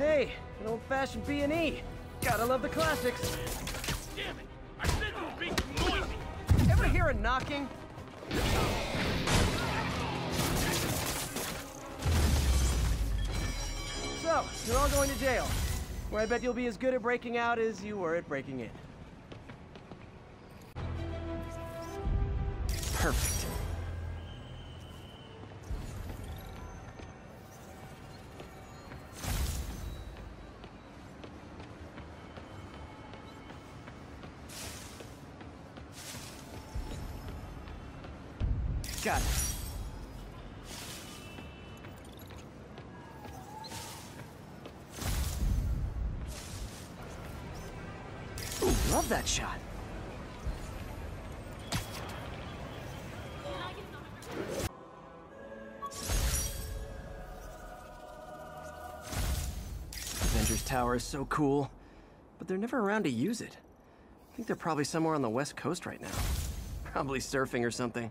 Hey, an old-fashioned B&E. Gotta love the classics. Damn it! I said it would be noisy! Ever hear a knocking? So, you're all going to jail, where I bet you'll be as good at breaking out as you were at breaking in. Perfect. Got it. Ooh, love that shot. Avengers Tower is so cool, but they're never around to use it. I think they're probably somewhere on the west coast right now. Probably surfing or something.